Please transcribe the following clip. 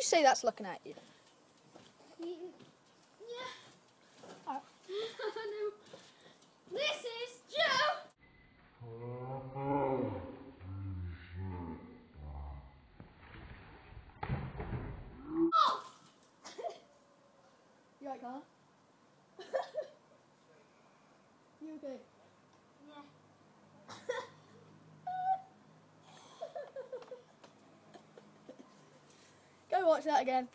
you say that's looking at you? Yeah. Alright. no. This is Joe. Oh! You right, Connor? you okay? Watch that again.